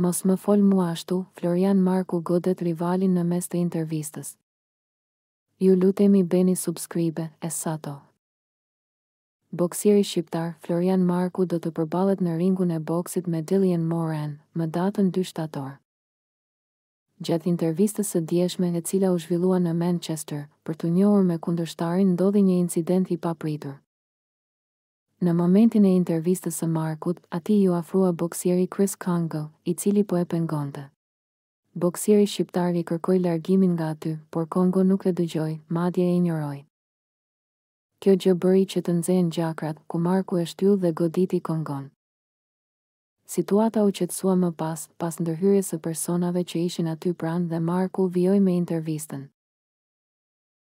Mos më fol mua ashtu, Florian Marku godet rivalin në mes të intervistës. Ju lutemi bëni subscribe, Esato. Boksieri shqiptar, Florian Marku do të përballet në ringun e boksit me Dylan Moran, më datën dy shtator. Gjatë intervistës së djeshme e cila u zhvillua në Manchester, për t'u njohur me kundërshtarin ndodhi një incident i papritur. Në momentin e intervistës së Markut, atij iu afrua boksieri Chris Kongo, i cili po e pengonte. Boksieri shqiptar i kërkoi largimin nga aty, por Kongo nuk e dëgjoi, madje e injoroi. Kjo gjë bëri që të nxehen gjakrat, ku Marku e shtyu dhe goditi Kongon. Situata u qetësua më pas, pas ndërhyrjes së personave që ishin aty pranë dhe Marku vijoi me intervistën.